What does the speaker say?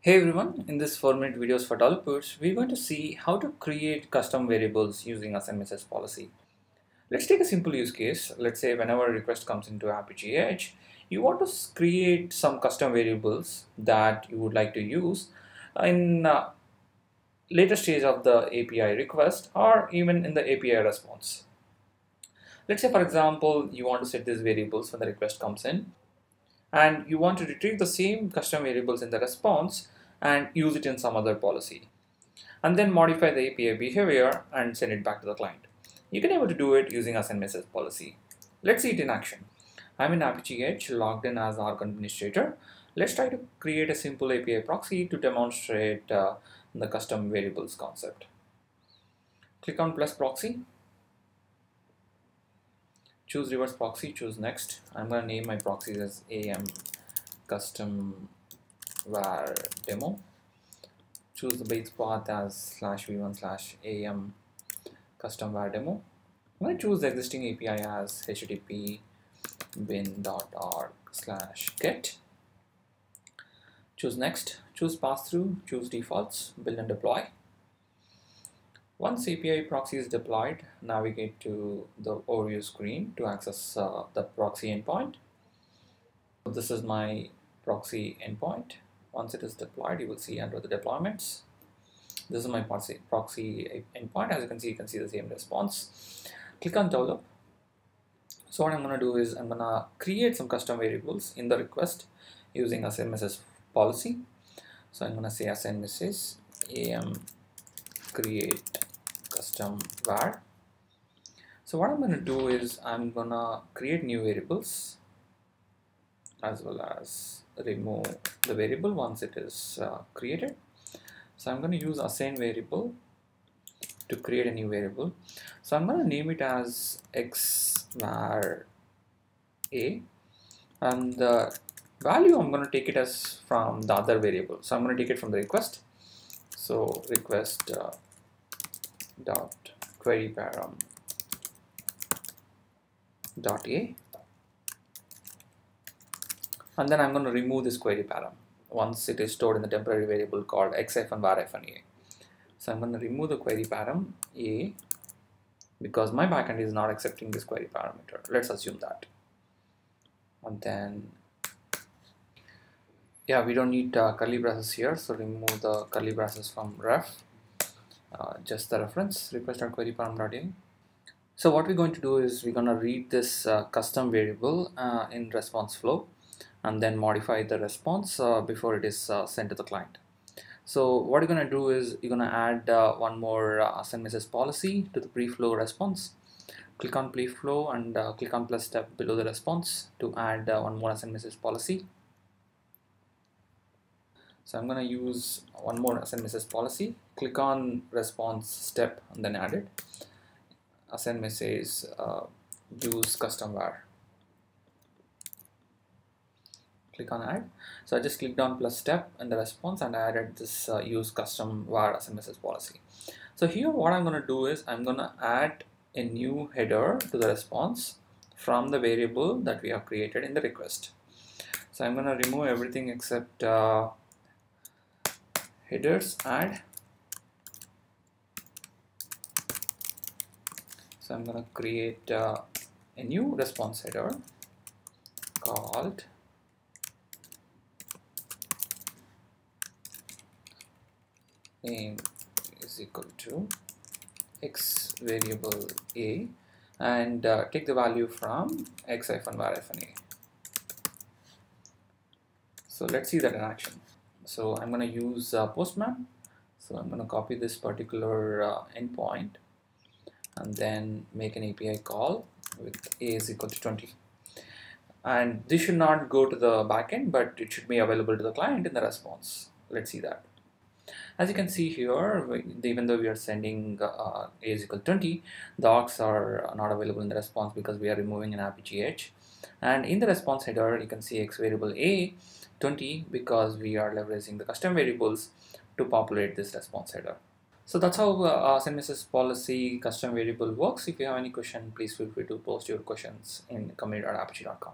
Hey everyone, in this 4 minute videos for developers, we're going to see how to create custom variables using assign message policy. Let's take a simple use case. Let's say whenever a request comes into Apigee Edge, you want to create some custom variables that you would like to use in uh, later stage of the API request or even in the API response. Let's say for example, you want to set these variables when the request comes in and you want to retrieve the same custom variables in the response and use it in some other policy and then modify the API behavior and send it back to the client. You can able to do it using assign message policy. Let's see it in action. I'm in Apigee Edge logged in as org administrator. Let's try to create a simple API proxy to demonstrate uh, the custom variables concept. Click on plus proxy choose reverse proxy choose next. I'm gonna name my proxies as am custom var demo. Choose the base path as slash v1 slash am custom var demo. I'm gonna choose the existing API as http bin.org slash get. Choose next. Choose pass through. Choose defaults. Build and deploy once API proxy is deployed, navigate to the overview screen to access uh, the proxy endpoint. So this is my proxy endpoint. Once it is deployed, you will see under the deployments. This is my proxy, proxy endpoint. As you can see, you can see the same response. Click on develop. So what I'm going to do is I'm going to create some custom variables in the request using a assign message policy. So I'm going to say assign message am create custom var so what I'm going to do is I'm gonna create new variables as well as remove the variable once it is uh, created. So I'm going to use assign variable to create a new variable. So I'm going to name it as x var a and the value I'm going to take it as from the other variable. So I'm going to take it from the request. So request uh, dot query param dot a and then I'm going to remove this query param once it is stored in the temporary variable called x-var a. So I'm going to remove the query param a because my backend is not accepting this query parameter. Let's assume that. And then, yeah, we don't need uh, curly braces here, so remove the curly braces from ref uh, just the reference request.query param.in so what we're going to do is we're going to read this uh, custom variable uh, in response flow and then modify the response uh, before it is uh, sent to the client. So what you're going to do is you're going to add one more send message policy to the pre-flow response. Click on pre-flow and click on plus step below the response to add one more send message policy so I'm going to use one more assign message policy. Click on response step and then add it. Assign message uh, use custom var. Click on add. So I just clicked on plus step in the response and I added this uh, use custom var assign message policy. So here what I'm going to do is I'm going to add a new header to the response from the variable that we have created in the request. So I'm going to remove everything except uh, headers add so I'm gonna create uh, a new response header called name is equal to x variable a and uh, take the value from x hyphen var hyphen a. So let's see that in action so I'm going to use uh, Postman. So I'm going to copy this particular uh, endpoint and then make an API call with a is equal to 20 and this should not go to the backend but it should be available to the client in the response. Let's see that. As you can see here even though we are sending uh, a is equal to 20 the arcs are not available in the response because we are removing an Edge and in the response header you can see x variable a 20 because we are leveraging the custom variables to populate this response header. So that's how uh, policy custom variable works. If you have any question, please feel free to post your questions in community.apigee.com.